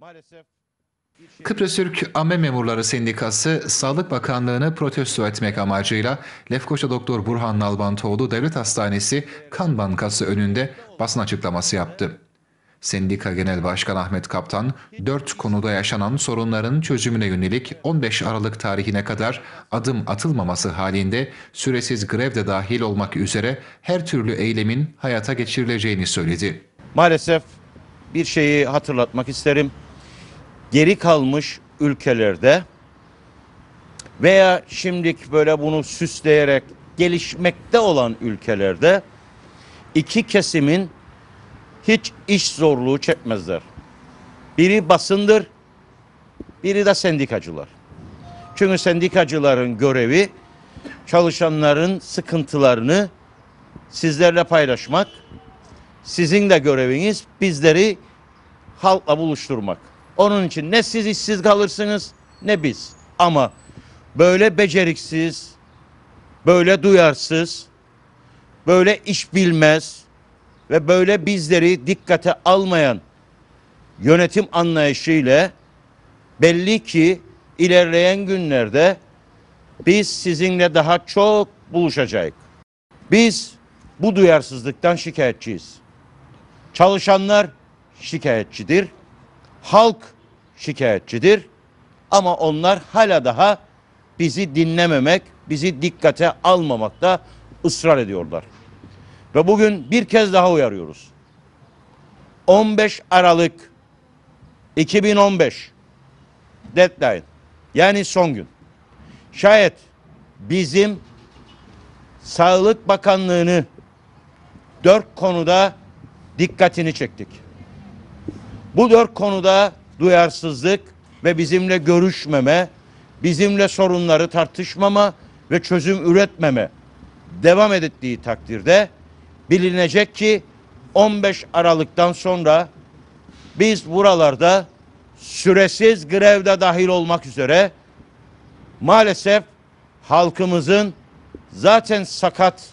Maalesef şey- Kıbrıs Türk Amme Memurları Sendikası, Sağlık Bakanlığı'nı protesto etmek amacıyla Lefkoşa Doktor Burhan Nalbantoğlu Devlet Hastanesi Kan Bankası önünde basın açıklaması yaptı. Sendika Genel Başkan Ahmet Kaptan, dört konuda yaşanan sorunların çözümüne yönelik 15 Aralık tarihine kadar adım atılmaması halinde süresiz grev de dahil olmak üzere her türlü eylemin hayata geçirileceğini söyledi. Maalesef bir şeyi hatırlatmak isterim. Geri kalmış ülkelerde veya şimdilik böyle bunu süsleyerek gelişmekte olan ülkelerde iki kesimin hiç iş zorluğu çekmezler. Biri basındır, biri de sendikacılar. Çünkü sendikacıların görevi çalışanların sıkıntılarını sizlerle paylaşmak, sizin de göreviniz bizleri halkla buluşturmak. Onun için ne siz işsiz kalırsınız ne biz. Ama böyle beceriksiz, böyle duyarsız, böyle iş bilmez ve böyle bizleri dikkate almayan yönetim anlayışıyla belli ki ilerleyen günlerde biz sizinle daha çok buluşacağız. Biz bu duyarsızlıktan şikayetçiyiz. Çalışanlar şikayetçidir. Halk şikayetçidir. Ama onlar hala daha bizi dinlememek, bizi dikkate almamakta ısrar ediyorlar. Ve bugün bir kez daha uyarıyoruz. 15 Aralık 2015 deadline yani son gün. Şayet bizim Sağlık Bakanlığı'nı dört konuda dikkatini çektik. Bu dört konuda duyarsızlık ve bizimle görüşmeme, bizimle sorunları tartışmama ve çözüm üretmeme devam ettiği takdirde bilinecek ki 15 Aralık'tan sonra biz buralarda süresiz grevde dahil olmak üzere maalesef halkımızın zaten sakat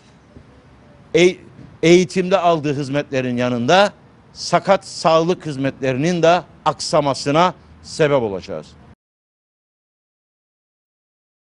eğitimde aldığı hizmetlerin yanında sakat sağlık hizmetlerinin de aksamasına sebep olacağız.